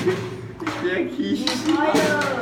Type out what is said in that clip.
et bien.